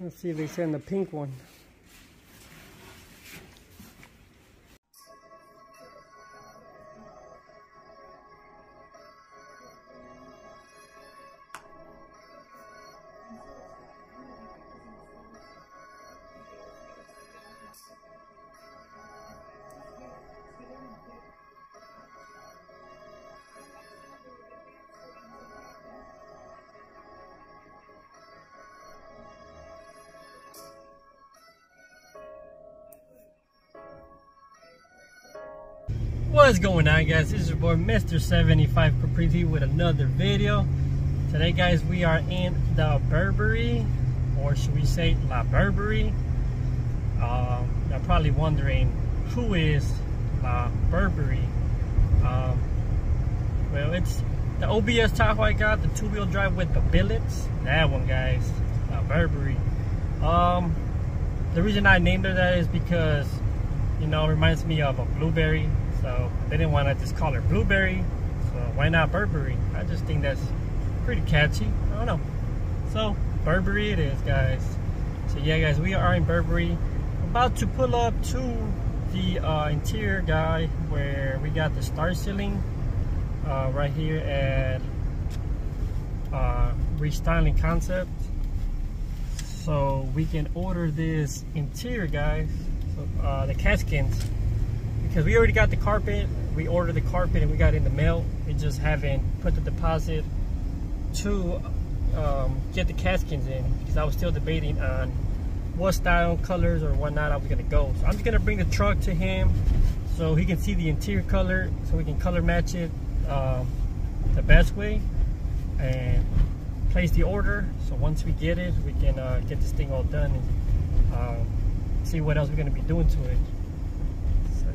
Let's see if they send the pink one. What's going on guys? This is your boy Mr. 75 Caprice with another video. Today guys we are in the Burberry or should we say La Burberry. Um, you're probably wondering who is La Burberry. Um, well it's the OBS Tahoe I got, the two-wheel drive with the billets. That one guys, La Burberry. Um, the reason I named her that is because you know it reminds me of a blueberry so they didn't want to just call it Blueberry. So why not Burberry? I just think that's pretty catchy. I don't know. So Burberry it is, guys. So yeah, guys, we are in Burberry. About to pull up to the uh, interior guy where we got the star ceiling uh, right here at uh, Restyling Concept. So we can order this interior, guys. So, uh, the Katzkins because we already got the carpet. We ordered the carpet and we got in the mail. We just haven't put the deposit to um, get the Katzkins in because I was still debating on what style, colors, or whatnot I was gonna go. So I'm just gonna bring the truck to him so he can see the interior color, so we can color match it um, the best way and place the order. So once we get it, we can uh, get this thing all done and um, see what else we're gonna be doing to it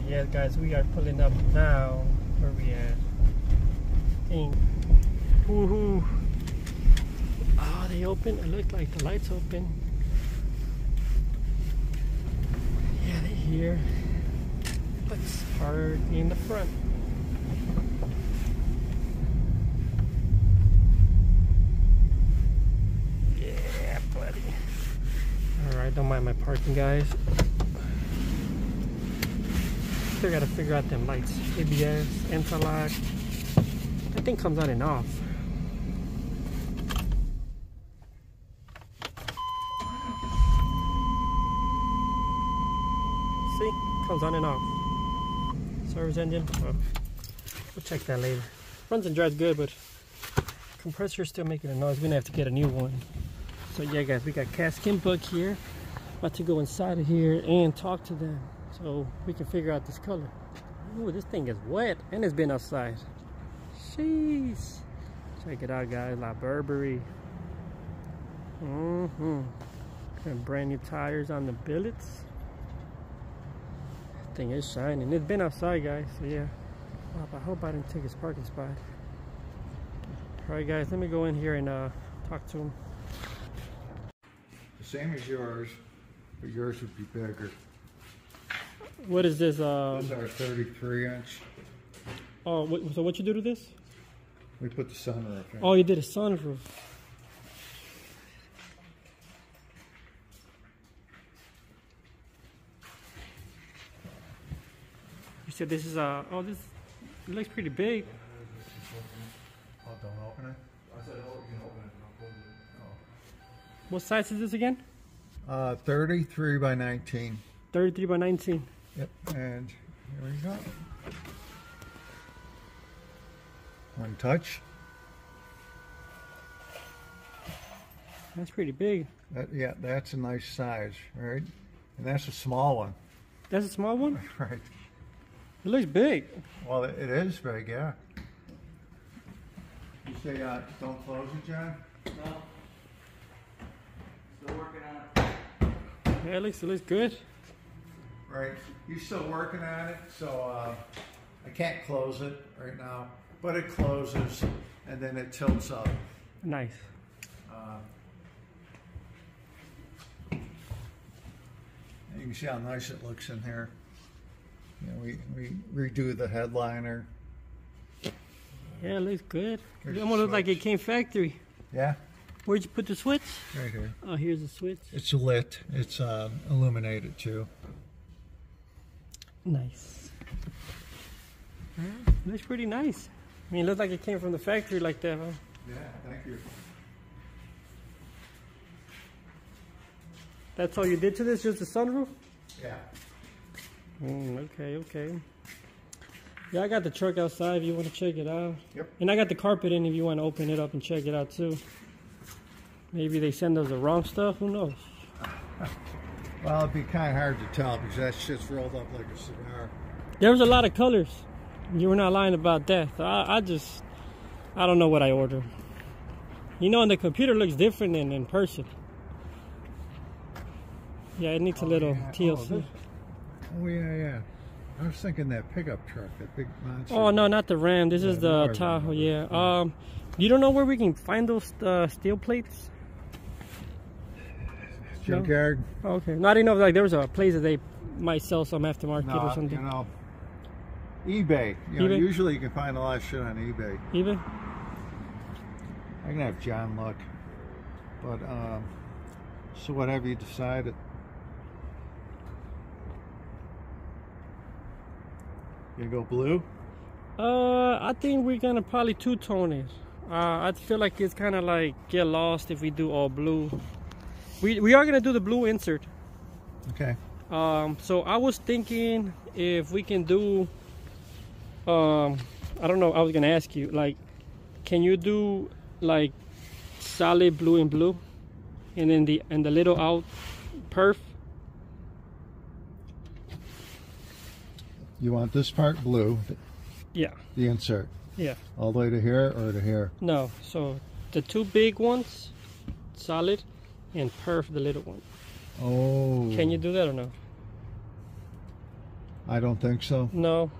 yeah guys we are pulling up now. Where we at? Think woohoo. Oh they open. It looks like the lights open. Yeah they here. Let's in the front. Yeah buddy. All right don't mind my parking guys still gotta figure out them lights. ABS, anti-lock. That thing comes on and off. See? Comes on and off. Service engine. Oh. We'll check that later. Runs and drives good, but compressor's still making a noise. We're gonna have to get a new one. So yeah guys, we got Katzkin Book here. About to go inside of here and talk to them so we can figure out this color. Ooh, this thing is wet and it's been outside. Sheesh. Check it out, guys. La Burberry. Mm-hmm. And brand new tires on the billets. Thing is shining. It's been outside, guys. So yeah. I hope I didn't take his parking spot. All right, guys. Let me go in here and uh, talk to him. The same as yours, but yours would be bigger. What is this? Uh, this is our 33 inch. Oh, so what you do to this? We put the sunroof in. Oh, you did a sunroof. You said this is a. Uh, oh, this it looks pretty big. Oh, don't open it. I said, oh, you can open it. I'll close it. Oh. What size is this again? Uh, 33 by 19. 33 by 19. Yep, and here we go. One touch. That's pretty big. That, yeah, that's a nice size, right? And that's a small one. That's a small one? right. It looks big. Well, it is big, yeah. You say uh, don't close it, John? No. Still working on it. Yeah, it looks, it looks good right? He's still working on it, so uh, I can't close it right now, but it closes and then it tilts up. Nice. Uh, you can see how nice it looks in here. You know, we, we redo the headliner. Yeah, it looks good. It almost looks like it came factory. Yeah. Where'd you put the switch? Right here. Oh, here's the switch. It's lit. It's uh, illuminated too. Nice. Looks pretty nice. I mean, it looks like it came from the factory like that, huh? Yeah, thank you. That's all you did to this? Just the sunroof? Yeah. Mm, okay, okay. Yeah, I got the truck outside if you want to check it out. Yep. And I got the carpet in if you want to open it up and check it out too. Maybe they send us the wrong stuff. Who knows? Well, it'd be kind of hard to tell because that shit's rolled up like a cigar. There was a lot of colors. You were not lying about that. So I, I just, I don't know what I ordered. You know, and the computer looks different than in person. Yeah, it needs a little yeah. Oh, TLC. this- Oh yeah, yeah. I was thinking that pickup truck, that big monster. Oh no, not the Ram. This Yeah, is the Tahoe. Yeah. Yeah. Um, you don't know where we can find those uh, steel plates? No. Junkyard. Oh, okay. No, I didn't know like there was a place that they might sell some aftermarket No, or you something. know, eBay. You know, eBay? usually you can find a lot of shit on eBay. eBay. I can have John look, but um, so whatever you decided. You gonna go blue? Uh, I think we're gonna probably two tone it. Uh, I feel like it's kind of like get lost if we do all blue. We we are gonna do the blue insert. Okay. Um, so I was thinking if we can do. Um, I don't know. I was gonna ask you like, can you do like solid blue and blue, and then the and the little out perf? You want this part blue, Yeah, the insert, yeah. all the way to here or to here? No, so the two big ones, solid, and perf the little one. Oh. Can you do that or no? I don't think so. No.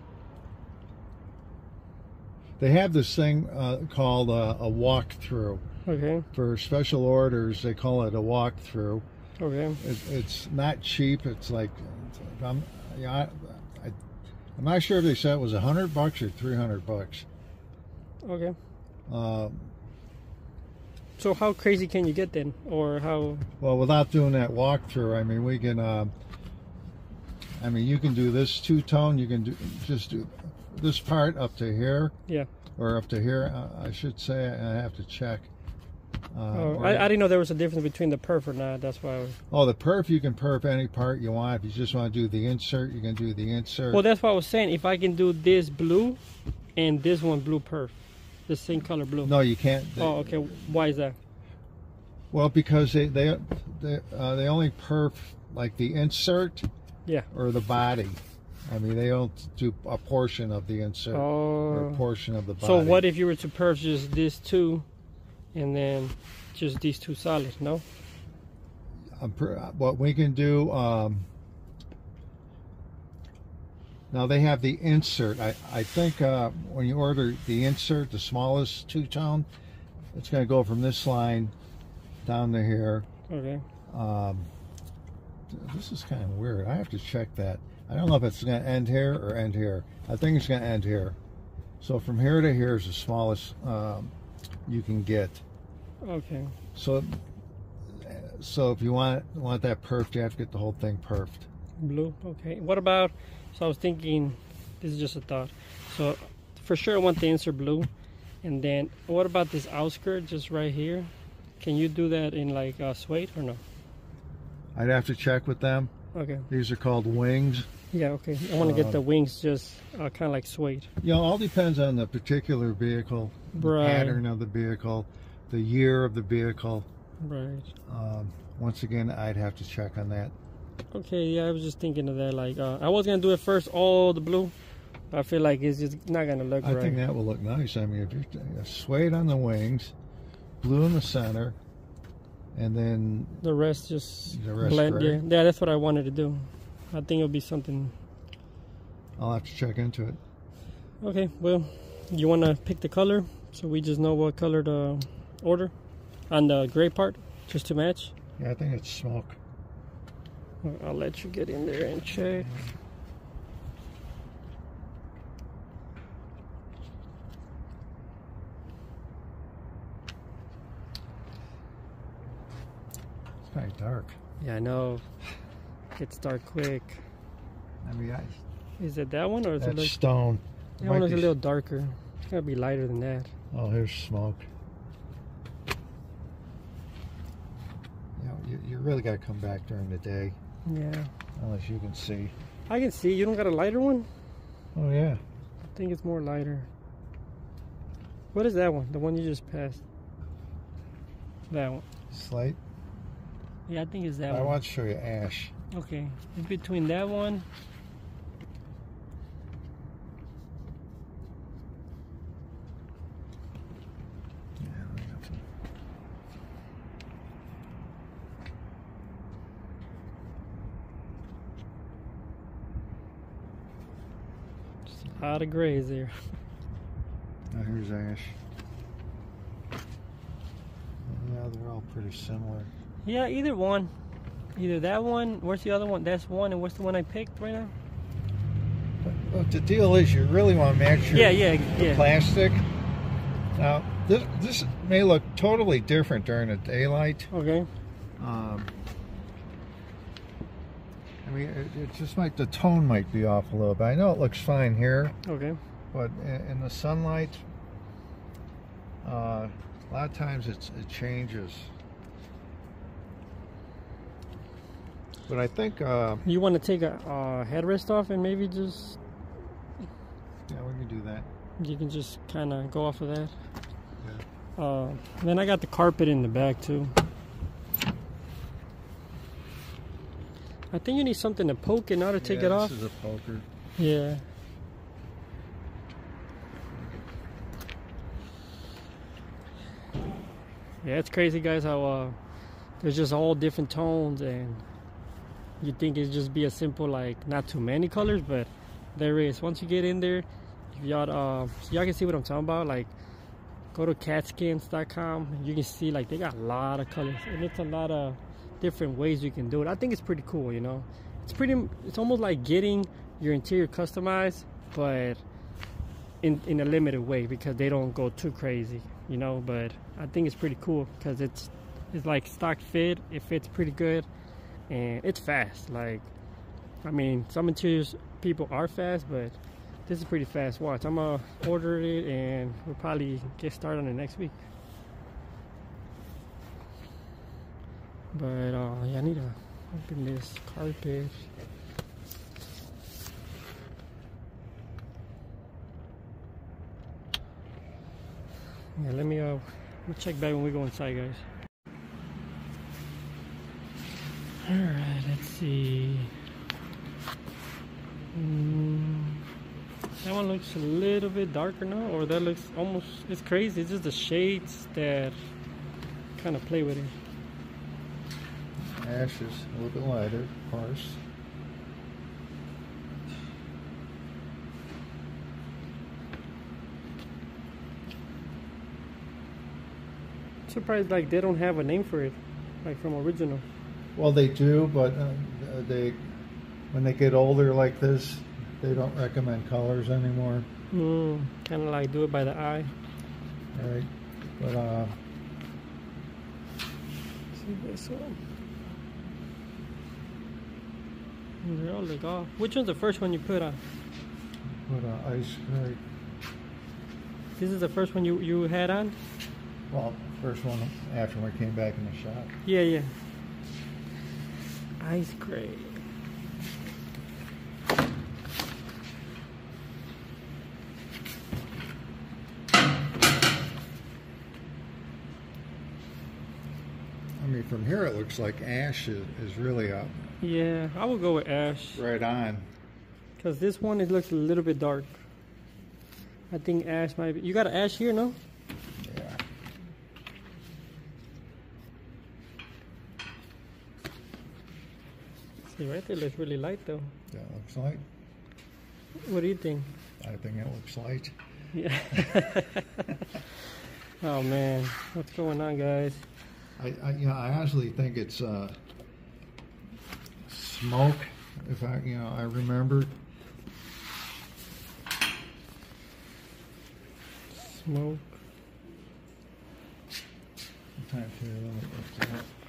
They have this thing uh, called uh, a walkthrough. Okay. For special orders, they call it a walkthrough. Okay. It, it's not cheap. It's like, I'm, yeah, I, I, I'm not sure if they said it was a hundred bucks or three hundred bucks. Okay. Uh, So how crazy can you get then, or how? well, without doing that walkthrough, I mean, we can. Uh, I mean, you can do this two tone. You can do just do this part up to here. Yeah. Or up to here, uh, I should say. I have to check. Uh, Oh, I, I didn't know there was a difference between the perf or not. That's why. I was, Oh, the perf, you can perf any part you want. If you just want to do the insert, you can do the insert. well, that's what I was saying. If I can do this blue, and this one blue perf, the same color blue. no, you can't. Oh, okay. Why is that? Well, because they they they, uh, they only perf like the insert Yeah. or the body. I mean, they don't do a portion of the insert or a Oh. portion of the body. So what if you were to just this two, and then just these two solid? No. I'm per, what we can do. Um, now they have the insert. I I think uh, when you order the insert, the smallest two tone, it's going to go from this line down to here. Okay. Um, this is kind of weird. I have to check that. I don't know if it's going to end here or end here. I think it's going to end here. So from here to here is the smallest um, you can get. Okay. So, so if you want want that perfed, you have to get the whole thing perfed. Blue. Okay. What about? So I was thinking. This is just a thought. So for sure I want the insert blue, and then what about this outskirt just right here? Can you do that in like uh, suede or no? I'd have to check with them. Okay. These are called wings. Yeah. Okay. I want to get Um, the wings just uh, kind of like suede. You know, all depends on the particular vehicle, the pattern of the vehicle, the year of the vehicle. Right. Um, once again, I'd have to check on that. Okay. Yeah. I was just thinking of that. Like uh, I was gonna do it first, all the blue. But I feel like it's just not gonna look right. I right. think that will look nice. I mean, if you're uh, suede on the wings, blue in the center, and then the rest just The rest blend. gray? Yeah. Yeah. That's what I wanted to do. I think it'll be something. I'll have to check into it. Okay, well, you want to pick the color so we just know what color to order on the gray part just to match? Yeah, I think it's smoke. I'll let you get in there and check. It's kind of dark. Yeah, I know. Gets dark quick. I mean, I, Is it that one or is it like stone. that one looks a little darker? It's gotta be lighter than that. Oh, here's smoke. You know, you, you really got to come back during the day, Yeah. unless you can see. I can see. You don't got a lighter one? Oh yeah, I think it's more lighter. What is that one? The one you just passed? That one. slate. Yeah, I think it's that I one. I want to show you ash. Okay. In between that one. Yeah, I got some- Just a lot of grays there. Now here's ash. Yeah, they're all pretty similar. Yeah, either one. Either that one. Where's the other one? That's one. And what's the one I picked right now? But look, the deal is you really want to match your Yeah, yeah, yeah. plastic. Now, this this may look totally different during the daylight. Okay. Um, I mean, it, it just might the tone might be off a little bit. I know it looks fine here, Okay. but in, in the sunlight, uh, a lot of times it's, it changes. But I think, uh, You want to take a uh, headrest off and maybe just yeah, we can do that. you can just kind of go off of that. Uh, then I got the carpet in the back too. I think you need something to poke it, not to take Yeah, it off. This is a poker. Yeah. Yeah, it's crazy, guys. How uh, there's just all different tones, and you think it'd just be a simple like not too many colors, but there is. Once you get in there, y'all uh, y'all can see what I'm talking about. Like, go to catskins.com. You can see like they got a lot of colors, and it's a lot of different ways you can do it. I think it's pretty cool. You know, it's pretty. It's almost like getting your interior customized, but in in a limited way because they don't go too crazy, you know. But I think it's pretty cool because it's it's like stock fit. It fits pretty good, and it's fast. Like, I mean, some interiors people are fast, but this is pretty fast. Watch, I'm gonna order it, and we'll probably get started on it next week. But uh, yeah, I need to open this carpet. Yeah, let me uh, we'll check back when we go inside, guys. All right, let's see. Mm, that one looks a little bit darker now, or that looks almost. It's crazy. It's just the shades that kind of play with it. Ash is a little bit lighter, of course. surprised like they don't have a name for it, like from original. Well, they do, but uh, they when they get older like this, they don't recommend colors anymore. Mm, kind of like do it by the eye. Right? But uh, See this one. They all off. Which one's the first one you put on? put uh, ice. Right? This is the first one you you had on. Well, first one after we came back in the shop. Yeah, yeah. Ice gray. I mean, from here it looks like ash is, is really up Yeah, I would go with ash. right on. Because this one, it looks a little bit dark. I think ash might be. You got an ash here, no? Yeah. See, right there looks really light, though. That looks light. What do you think? I think it looks light. Yeah. oh, man. What's going on, guys? I, I you know, I honestly think it's uh, smoke. If I, you know, I remember Smoke. Sometimes here, let me lift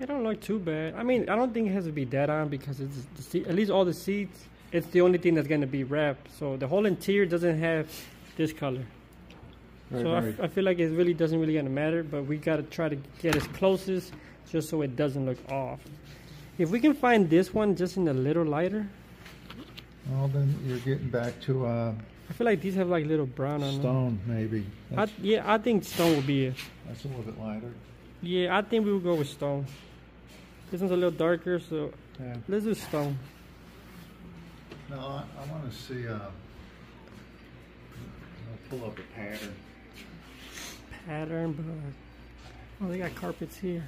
It don't look too bad. I mean, I don't think it has to be dead on because it's the seat, at least all the seats. It's the only thing that's gonna be wrapped. So the whole interior doesn't have this color. so I, feel like it really doesn't really gonna matter. But we gotta try to get as closest, just so it doesn't look off. If we can find this one just in a little lighter, well, then you're getting back to uh, I feel like these have like little brown on them. stone, maybe. I, yeah, I think stone would be it. that's a little bit lighter. Yeah, I think we will go with stone. This one's a little darker, so Yeah. let's do stone. No, I, I want to see. Uh, I'll pull up a pattern. Pattern, but oh, they got carpets here.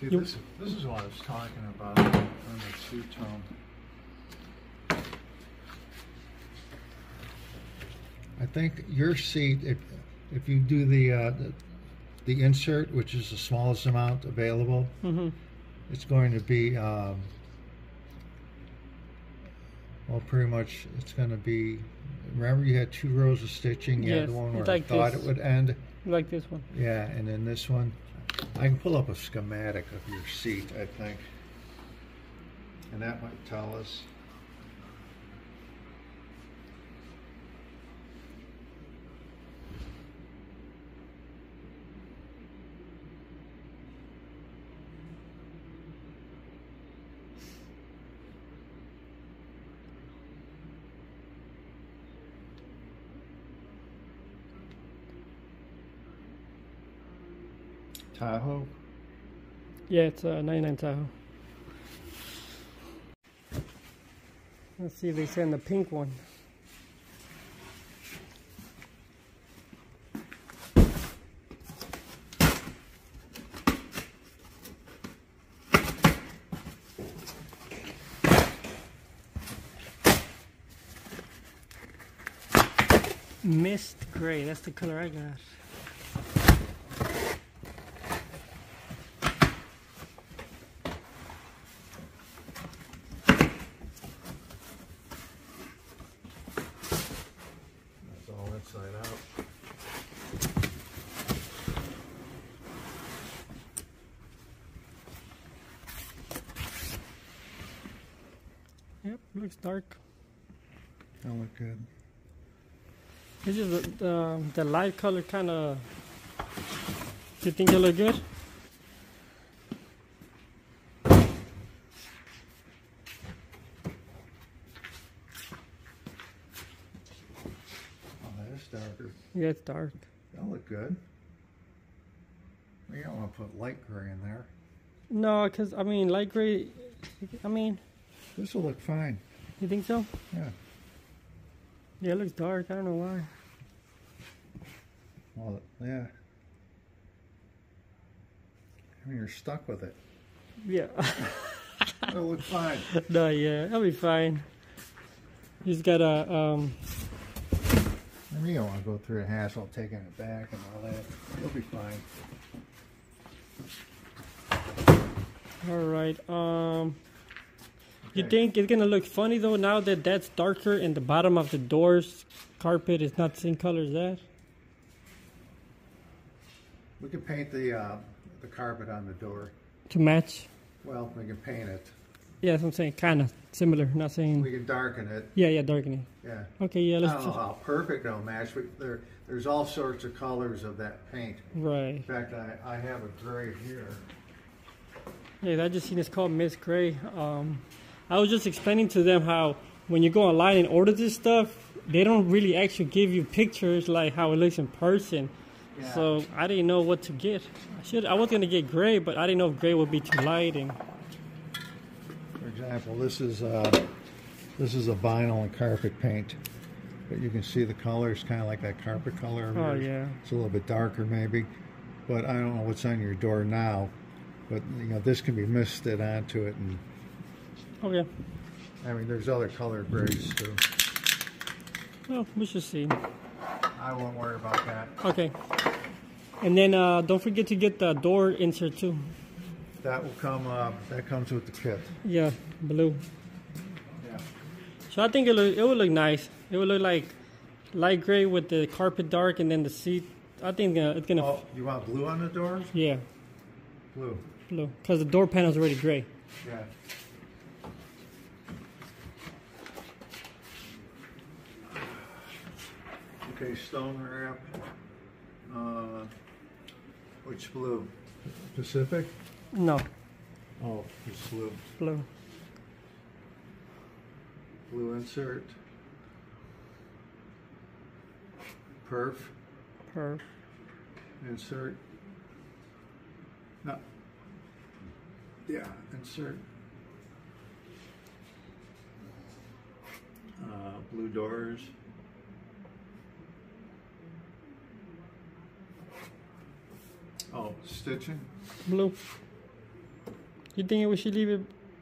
See, You- this, this is what I was talking about on the two tone. I think your seat, if if you do the, uh, the the insert, which is the smallest amount available, Mm-hmm. it's going to be um, well, pretty much it's going to be. Remember, you had two rows of stitching. You had the Yes, one where it's I thought this. it would end. Like this one. Yeah, and then this one, I can pull up a schematic of your seat, I think. And that might tell us. Tahoe. Yeah, it's uh, a 99 Tahoe. Let's see if they send the pink one. Mist gray, that's the color I got. That's all inside out. Yep, looks dark. That look good. This is the, the, the light color kind of. Do you think it look good? Oh, that is darker. Yeah, it's dark. That look good. We don't want to put light gray in there. No, because I mean, light gray. I mean, This will look fine. You think so? Yeah. Yeah, it looks dark. I don't know why. Well, yeah. I mean, you're stuck with it. Yeah. It'll look fine. no, yeah, that'll be fine. You just gotta. Um, I mean, you don't want to go through the hassle taking it back and all that. You'll be fine. all right. Um, you think it's gonna look funny though now that that's darker and the bottom of the doors carpet is not the same color as that? We can paint the uh, the carpet on the door. To match. Well, we can paint it. Yeah, that's what I'm saying. Kind of similar. Not saying. We can darken it. Yeah, yeah, darkening. Yeah. Okay, yeah, I let's don't know how perfect it'll match, but there, there's all sorts of colors of that paint. Right. In fact, I, I have a gray here. Yeah, I just seen it's called Mist Gray. Um, I was just explaining to them how when you go online and order this stuff, they don't really actually give you pictures like how it looks in person. Yeah. So I didn't know what to get. I should. I was gonna get gray, but I didn't know if gray would be too lighting. For example, this is uh, this is a vinyl and carpet paint, but you can see the color colors kind of like that carpet color. oh yours. yeah, It's a little bit darker maybe, but I don't know what's on your door now. But you know, this can be misted onto it, and okay. I mean, there's other color grays too. Well, we should see. I won't worry about that. Okay. And then uh, don't forget to get the door insert too. That will come. Uh, that comes with the kit. Yeah, blue. Yeah. So I think it look, it would look nice. It would look like light gray with the carpet dark, and then the seat. I think uh, it's gonna. Oh, you want blue on the doors? Yeah. Blue. Blue. Because the door panel's already gray. Yeah. Okay, stone wrap. Uh, which blue? Pacific? No, Oh, it's blue. blue. Blue insert. Perf Perf. insert. No. Yeah, insert. Uh, blue doors. Oh, stitching? Blue. You think we should leave it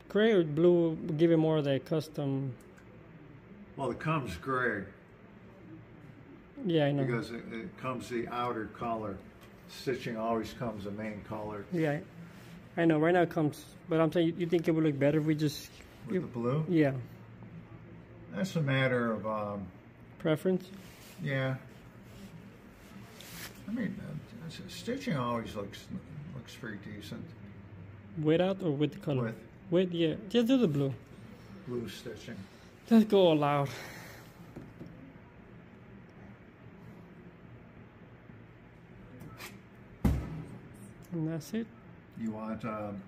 gray or blue? Give it more of that custom. Well, it comes gray Yeah, I know. because it, it comes the outer color. Stitching always comes the main color. Yeah, I know. Right now it comes, but I'm saying you, you think it would look better if we just. With You- the blue? Yeah, That's a matter of, um, preference. yeah. I mean, s- stitching always looks looks pretty decent Without or with the color? with With, yeah. Just do the blue. blue stitching. Let's go all out. And that's it. You want um,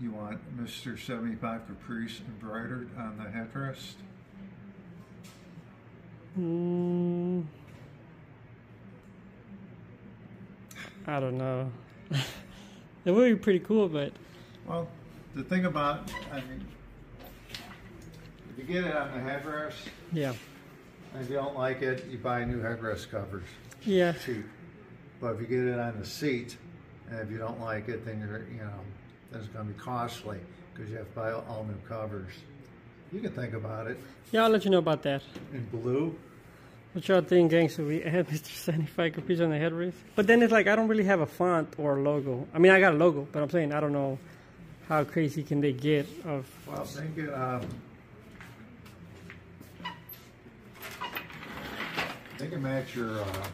you want Mr. 75 Caprice embroidered on the headrest? Mm, I don't know. it would be pretty cool, but Well, the thing about, I mean, if you get it on the headrest yeah. and if you don't like it, you buy new headrest covers, Yeah. cheap. But if you get it on the seat and if you don't like it, then you're, you know, then it's going to be costly because you have to buy all new covers. You can think about it Yeah, I'll let you know about that. in blue. What y'all think, gang? So we had Mr. 75 Caprice on the headrest. But then it's like, I don't really have a font or a logo. I mean, I got a logo, but I'm saying I don't know how crazy can they get of... Well, they get, um, they can match your, uh,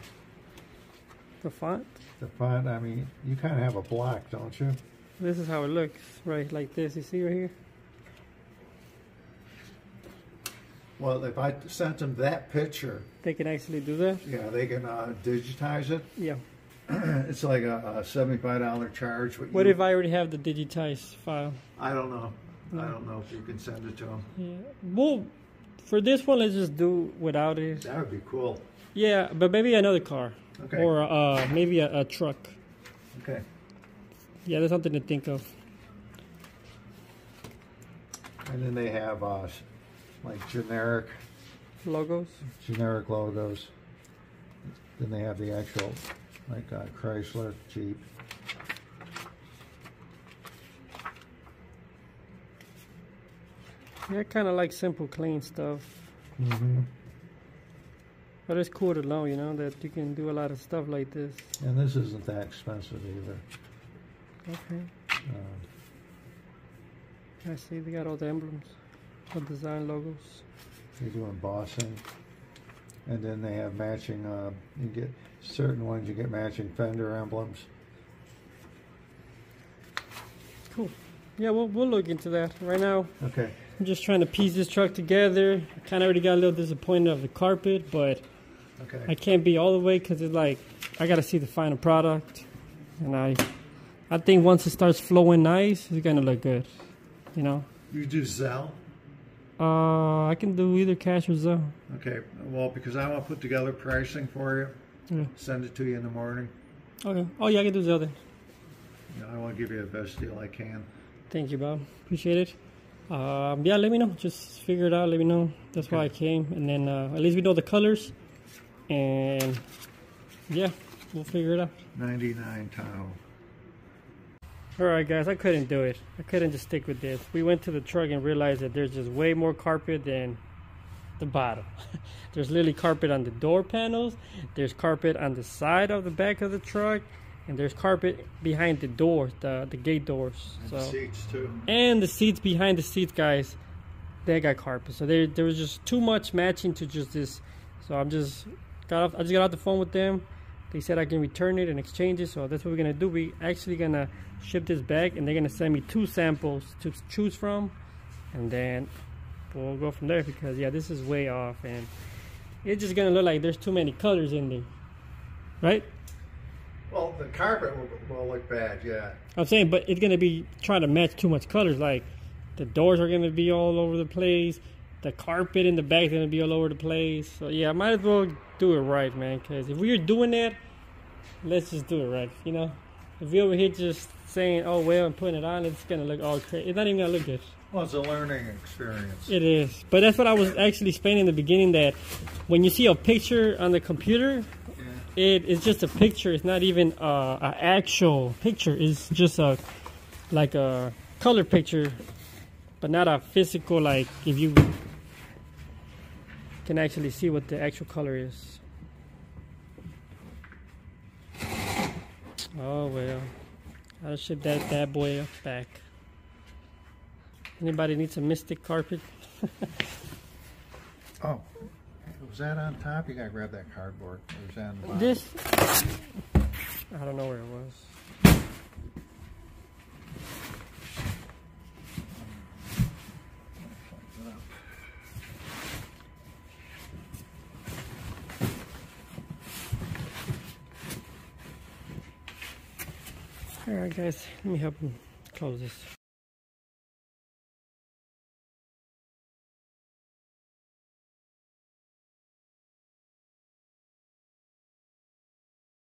The font? the font. I mean, you kind of have a block, don't you? This is how it looks, right? Like this. You see right here? Well, if I sent them that picture, They can actually do that? yeah, they can uh, digitize it. Yeah. it's like a, a seventy-five dollar charge. but What you- if I already have the digitized file? I don't know. I don't know if you can send it to them. Yeah. Well, for this one, let's just do without it. That would be cool. Yeah, but maybe another car. Okay. Or uh, maybe a, a truck. Okay. Yeah, there's something to think of. And then they have uh, like generic Logos. generic logos. Then they have the actual like uh, Chrysler, Jeep. Yeah, kind of like simple, clean stuff. Mm-hmm. But it's cool to know, you know, that you can do a lot of stuff like this. And this isn't that expensive either. Okay. Uh, I see they got all the emblems, the design logos. They do embossing, and then they have matching. Uh, you get certain ones. You get matching fender emblems. Cool. Yeah, we'll, we'll look into that. Right now, Okay. I'm just trying to piece this truck together. I kind of already got a little disappointed of the carpet, but I can't be all the way because it's like I gotta see the final product, and I, I think once it starts flowing nice, it's gonna look good. You know, You do Zelle. Uh, I can do either cash or Zelle. Okay. Well, because I want to put together pricing for you. Yeah. Send it to you in the morning. Okay. Oh yeah, I can do Zelle then. You know, I want to give you the best deal I can. Thank you, Bob. Appreciate it. Um, yeah, let me know. Just figure it out. Let me know. That's why I came, and then uh, at least we know the colors, and yeah, we'll figure it out. Ninety-nine Tahoe. All right, guys, I couldn't do it. I couldn't just stick with this. We went to the truck and realized that there's just way more carpet than the bottom. there's literally carpet on the door panels. There's carpet on the side of the back of the truck, and there's carpet behind the doors, the the gate doors. And So seats too. and the seats behind the seats, guys, they got carpet. So there there was just too much matching to just this. So I'm just got off. I just got off the phone with them. They said I can return it and exchange it. So that's what we're gonna do. We actually gonna ship this back, and they're gonna send me two samples to choose from, and then we'll go from there. Because yeah, this is way off, and it's just gonna look like there's too many colors in there, right? Well, the carpet will, will look bad, yeah. I'm saying, but it's gonna be trying to match too much colors. Like the doors are gonna be all over the place. The carpet in the back is gonna be all over the place. So yeah, I might as well do it right, man. Because if we're doing that, let's just do it right. You know, if we over here just saying, "Oh well," and putting it on, it's gonna look all crazy. It's not even gonna look good. Well, it's a learning experience. It is, but that's what I was actually explaining in the beginning. That when you see a picture on the computer, Yeah. it is just a picture. It's not even uh, an actual picture. It's just a like a color picture, but not a physical. Like if you can actually see what the actual color is. Oh well, I'll ship that bad boy back. Anybody needs a mystic carpet? Oh, was that on top? You gotta grab that cardboard. Or was that on the bottom? This, I don't know where it was. All right, guys, let me help him close this.